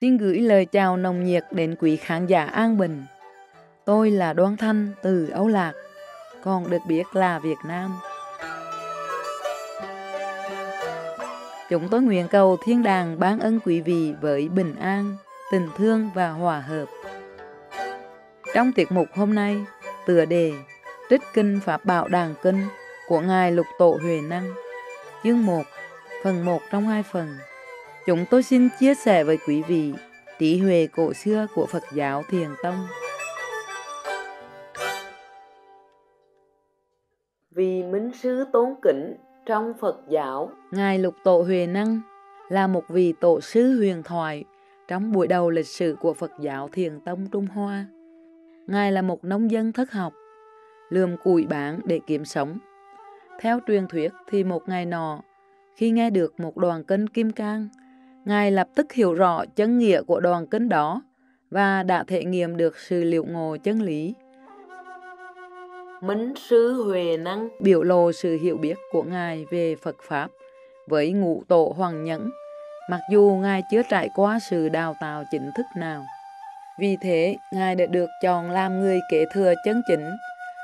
Xin gửi lời chào nồng nhiệt đến quý khán giả An Bình. Tôi là Đoan Thanh từ Âu Lạc, còn được biết là Việt Nam. Chúng tôi nguyện cầu thiên đàng ban ân quý vị với bình an, tình thương và hòa hợp. Trong tiết mục hôm nay, tựa đề Trích Kinh Pháp Bảo Đàng Kinh của Ngài Lục Tổ Huệ Năng, chương 1, phần 1 trong hai phần. Chúng tôi xin chia sẻ với quý vị trí huệ cổ xưa của Phật giáo Thiền Tông. Vì minh sư tốn kính trong Phật giáo, Ngài Lục Tổ Huệ Năng là một vị tổ sư huyền thoại trong buổi đầu lịch sử của Phật giáo Thiền Tông Trung Hoa. Ngài là một nông dân thất học, lườm củi bán để kiếm sống. Theo truyền thuyết thì một ngày nọ, khi nghe được một đoàn kinh kim cang Ngài lập tức hiểu rõ chân nghĩa của đoàn kinh đó và đã thể nghiệm được sự liệu ngộ chân lý. Minh sư Huệ Năng biểu lộ sự hiểu biết của Ngài về Phật Pháp với ngũ tổ Hoàng Nhẫn, mặc dù Ngài chưa trải qua sự đào tạo chính thức nào. Vì thế, Ngài đã được chọn làm người kế thừa chân chính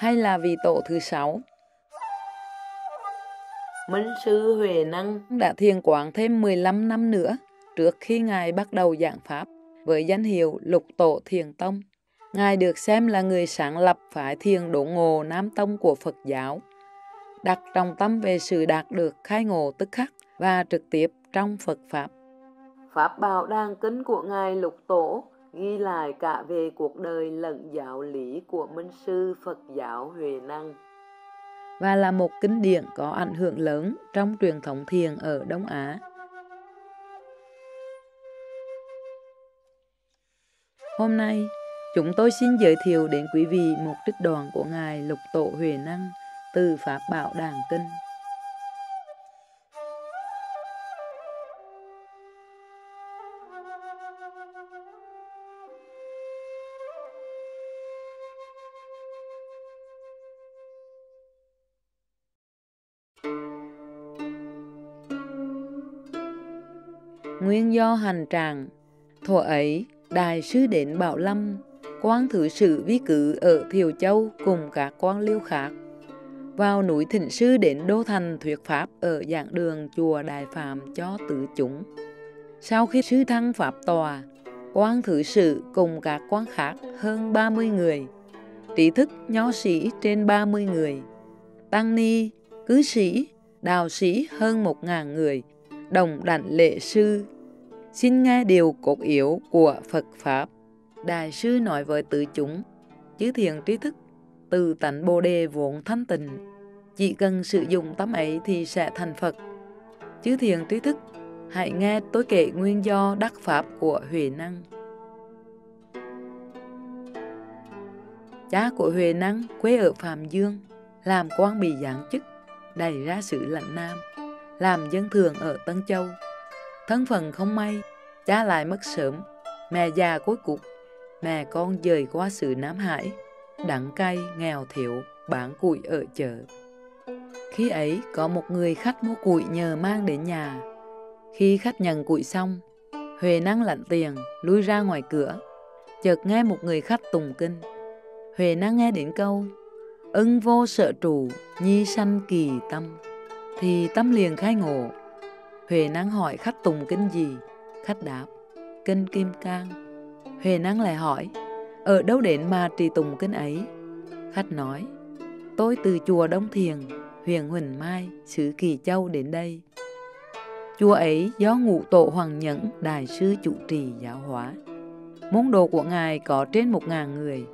hay là vị tổ thứ sáu. Minh sư Huệ Năng đã thiền quán thêm 15 năm nữa trước khi Ngài bắt đầu giảng Pháp với danh hiệu Lục Tổ Thiền Tông. Ngài được xem là người sáng lập phái thiền đổ ngộ Nam Tông của Phật giáo, đặt trọng tâm về sự đạt được khai ngộ tức khắc và trực tiếp trong Phật Pháp. Pháp Bảo Đàn Kinh của Ngài Lục Tổ ghi lại cả về cuộc đời lẫn giáo lý của Minh Sư Phật giáo Huệ Năng và là một kinh điển có ảnh hưởng lớn trong truyền thống thiền ở Đông Á. Hôm nay, chúng tôi xin giới thiệu đến quý vị một trích đoạn của Ngài Lục Tổ Huệ Năng từ Pháp Bảo Đàn Kinh. Nguyên do hành trạng Thuở ấy, Đại sứ đến Bảo Lâm, quan thử sự vi cử ở Thiều Châu cùng các quan liêu khác. Vào núi Thịnh Sư đến Đô Thành thuyết Pháp ở dạng đường chùa Đại Phạm cho tử chúng. Sau khi sư thăng Pháp tòa, quan thử sự cùng các quan khác hơn 30 người, trí thức nho sĩ trên 30 người, tăng ni, cư sĩ, đào sĩ hơn 1.000 người, đồng đảnh lệ sư xin nghe điều cốt yếu của Phật Pháp. Đại sư nói với tự chúng, chứ thiền trí thức, từ tánh bồ đề vốn thanh tịnh, chỉ cần sử dụng tấm ấy thì sẽ thành Phật. Chứ thiền trí thức, hãy nghe tôi kể nguyên do đắc Pháp của Huệ Năng. Cha của Huệ Năng quê ở Phạm Dương, làm quan bị giáng chức, đầy ra sự lạnh Nam, làm dân thường ở Tân Châu, Thân phận không may, cha lại mất sớm, mẹ già cuối cùng, mẹ con dời qua sự Nam Hải, đắng cay, nghèo thiểu, bán củi ở chợ. Khi ấy có một người khách mua củi nhờ mang đến nhà. Khi khách nhận củi xong, Huệ năng lạnh tiền, lui ra ngoài cửa. Chợt nghe một người khách tùng kinh. Huệ năng nghe đến câu, ưng vô sợ trụ, nhi sanh kỳ tâm. Thì tâm liền khai ngộ, Huệ Năng hỏi khách tùng kinh gì? Khách đáp, kinh Kim Cang. Huệ Năng lại hỏi, ở đâu đến mà trì tùng kinh ấy? Khách nói, tôi từ chùa Đông Thiền, huyện Huỳnh Mai, xứ Kỳ Châu đến đây. Chùa ấy do ngụ tổ Hoàng Nhẫn, đại sư chủ trì giáo hóa. Môn đồ của ngài có trên một ngàn người.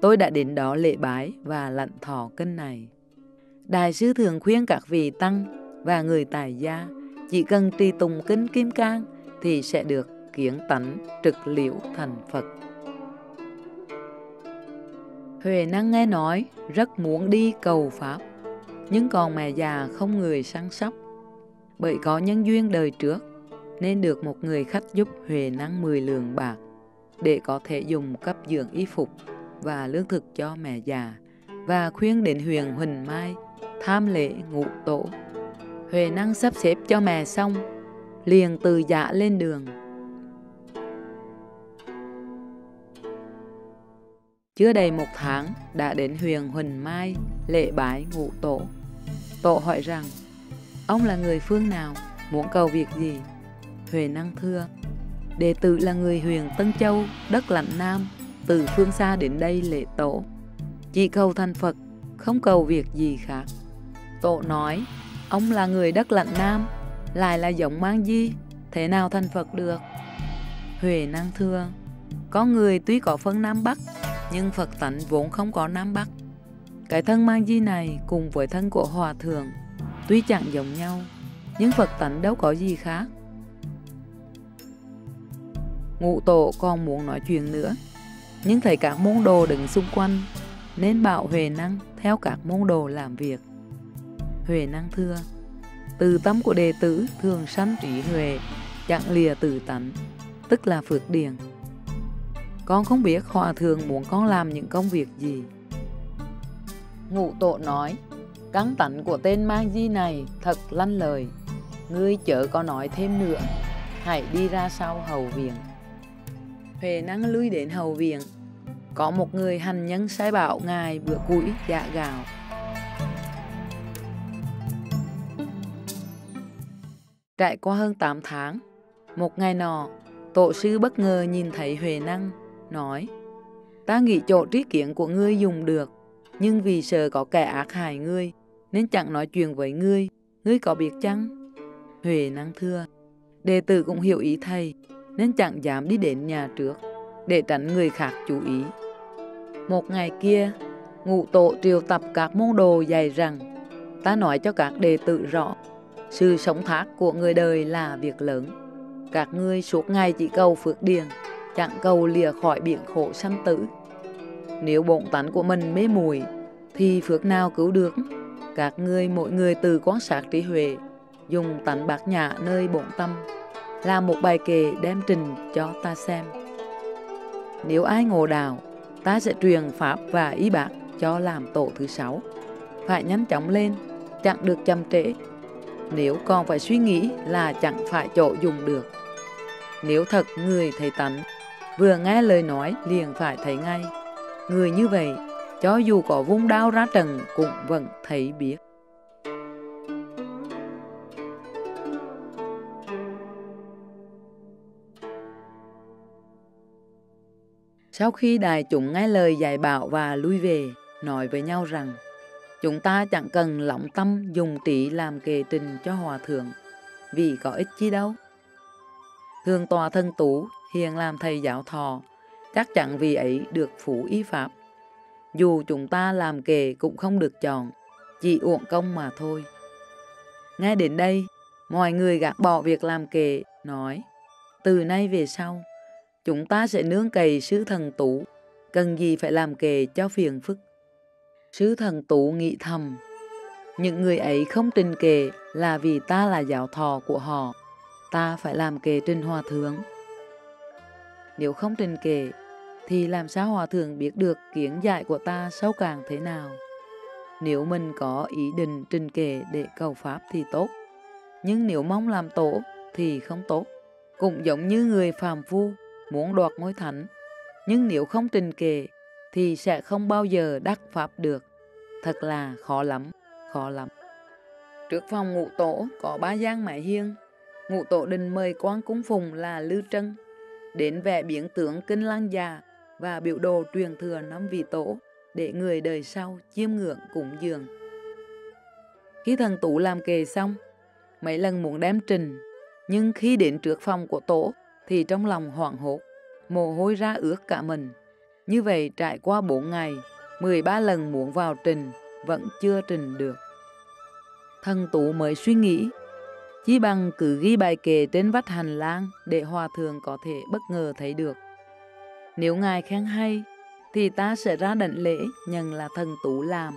Tôi đã đến đó lễ bái và lặn thọ kinh này. Đại sư thường khuyên các vị tăng và người tài gia chỉ cần trì tùng kinh kim cang thì sẽ được kiến tánh trực liễu thành Phật. Huệ năng nghe nói rất muốn đi cầu Pháp, nhưng còn mẹ già không người săn sóc. Bởi có nhân duyên đời trước, nên được một người khách giúp Huệ năng 10 lượng bạc để có thể dùng cấp dưỡng y phục và lương thực cho mẹ già và khuyên đến huyền Huỳnh Mai tham lễ ngụ tổ Huệ năng sắp xếp cho mẹ xong, liền từ dạ lên đường. Chưa đầy một tháng đã đến huyền Huỳnh Mai lễ bái ngụ tổ. Tổ hỏi rằng, ông là người phương nào, muốn cầu việc gì? Huệ năng thưa, đệ tử là người huyền Tân Châu, đất lạnh Nam, từ phương xa đến đây lễ tổ. Chỉ cầu thành Phật, không cầu việc gì khác. Tổ nói, ông là người đất lạnh Nam, lại là giống mang di, thế nào thành Phật được? Huệ năng thưa, có người tuy có phân Nam Bắc, nhưng Phật tánh vốn không có Nam Bắc. Cái thân mang di này cùng với thân của Hòa Thượng, tuy chẳng giống nhau, nhưng Phật tánh đâu có gì khác. Ngụ tổ còn muốn nói chuyện nữa, nhưng thấy các môn đồ đứng xung quanh, nên bảo Huệ Năng theo các môn đồ làm việc. Huệ Năng thưa, từ tâm của đệ tử thường sanh trí huệ, chẳng lìa từ tánh, tức là phước điền. Con không biết hòa thượng muốn con làm những công việc gì. Ngụ tổ nói, cắn tánh của tên mang di này thật lanh lời. Ngươi chớ có nói thêm nữa, hãy đi ra sau hầu viện. Huệ năng lui đến hầu viện, có một người hành nhân sai bảo ngài bữa củi dạ gạo. Trải qua hơn 8 tháng, một ngày nọ, tổ sư bất ngờ nhìn thấy Huệ năng nói Ta nghĩ chỗ trí kiến của ngươi dùng được, nhưng vì sợ có kẻ ác hại ngươi, nên chẳng nói chuyện với ngươi, ngươi có biết chăng? Huệ năng thưa, đệ tử cũng hiểu ý thầy, nên chẳng dám đi đến nhà trước, để tránh người khác chú ý. Một ngày kia, ngụ tổ triều tập các môn đồ dạy rằng, ta nói cho các đệ tử rõ, sự sống thác của người đời là việc lớn. Các ngươi suốt ngày chỉ cầu phước điền, chẳng cầu lìa khỏi biển khổ sanh tử. Nếu bổn tánh của mình mê mùi, thì phước nào cứu được? Các ngươi mỗi người từ quan sát trí huệ, dùng tánh bạc nhã nơi bổn tâm, làm một bài kệ đem trình cho ta xem. Nếu ai ngộ đạo, ta sẽ truyền pháp và ý bạc cho làm tổ thứ sáu. Phải nhanh chóng lên, chẳng được chậm trễ. Nếu còn phải suy nghĩ là chẳng phải chỗ dùng được. Nếu thật người thấy tánh vừa nghe lời nói liền phải thấy ngay. Người như vậy, cho dù có vung đao ra trần cũng vẫn thấy biết. Sau khi đại chúng nghe lời dạy bảo và lui về, nói với nhau rằng chúng ta chẳng cần lỏng tâm dùng tỷ làm kề trình cho hòa thượng, vì có ích chi đâu. Thường tòa thân tú hiền làm thầy giáo thọ, chắc chắn vì ấy được phủ y pháp. Dù chúng ta làm kề cũng không được chọn, chỉ uổng công mà thôi. nghe đến đây, mọi người gạt bỏ việc làm kề, nói, từ nay về sau, chúng ta sẽ nướng cày sứ thần tú, cần gì phải làm kề cho phiền phức. Sứ thần tủ nghĩ thầm, những người ấy không trình kề là vì ta là giáo thọ của họ, ta phải làm kề trình hòa thượng. Nếu không trình kệ thì làm sao hòa thượng biết được kiến giải của ta sâu càng thế nào? Nếu mình có ý định trình kệ để cầu Pháp thì tốt, nhưng nếu mong làm tổ thì không tốt. Cũng giống như người phàm phu muốn đoạt ngôi thánh, nhưng nếu không trình kệ thì sẽ không bao giờ đắc Pháp được. Thật là khó lắm, khó lắm. Trước phòng ngụ tổ có ba gian mái hiên, ngụ tổ đình mời quan cúng phùng là Lư Trân, đến vẽ biến tướng kinh lăng già và biểu đồ truyền thừa năm vị tổ để người đời sau chiêm ngưỡng cúng dường. Khi thần tủ làm kề xong, mấy lần muốn đem trình, nhưng khi đến trước phòng của tổ thì trong lòng hoảng hốt, mồ hôi ra ướt cả mình. Như vậy trải qua 4 ngày, 13 lần muốn vào trình, vẫn chưa trình được. Thần tủ mới suy nghĩ chỉ bằng cứ ghi bài kệ trên vách hành lang để hòa thượng có thể bất ngờ thấy được. Nếu ngài khen hay, thì ta sẽ ra đảnh lễ nhận là thần tú làm.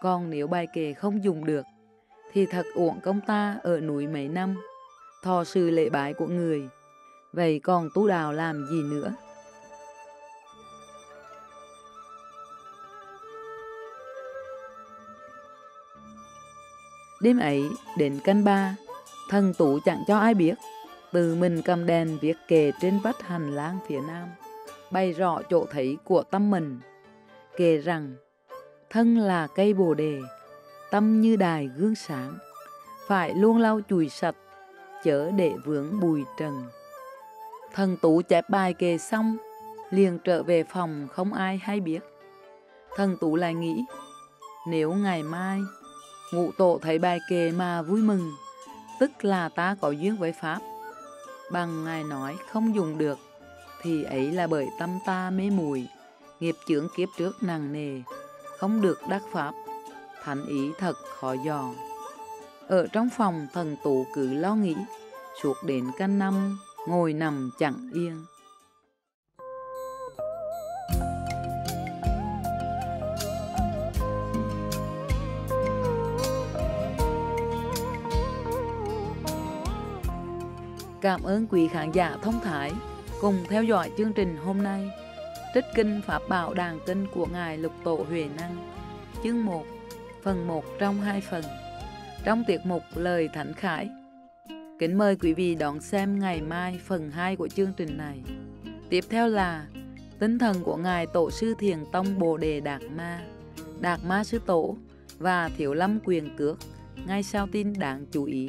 Còn nếu bài kệ không dùng được, thì thật uổng công ta ở núi mấy năm, thò sự lễ bái của người. Vậy còn tu đào làm gì nữa? Đêm ấy, đến canh ba, Thần tú chẳng cho ai biết, từ mình cầm đèn viết kề trên vách hành lang phía nam, bày rõ chỗ thấy của tâm mình, kề rằng thân là cây bồ đề, tâm như đài gương sáng, phải luôn lau chùi sạch, chớ để vướng bùi trần. Thần tú chép bài kề xong, liền trở về phòng không ai hay biết. Thần tú lại nghĩ, nếu ngày mai ngụ tổ thấy bài kề mà vui mừng, tức là ta có duyên với Pháp. Bằng ngài nói không dùng được, thì ấy là bởi tâm ta mê muội nghiệp chướng kiếp trước nặng nề, không được đắc Pháp, thánh ý thật khó dò. Ở trong phòng thần tụ cứ lo nghĩ, suốt đến canh năm, ngồi nằm chẳng yên. Cảm ơn quý khán giả thông thái cùng theo dõi chương trình hôm nay. Trích kinh Pháp Bảo Đàn Kinh của Ngài Lục Tổ Huệ Năng, Chương 1 Phần 1 trong hai phần. Trong tiết mục Lời Thánh Khải, Kính mời quý vị đón xem ngày mai phần 2 của chương trình này. Tiếp theo là, Tinh thần của Ngài Tổ sư Thiền Tông Bồ Đề Đạt Ma Đạt Ma Sư Tổ và Thiểu Lâm Quyền Cước, ngay sau tin đáng chú ý.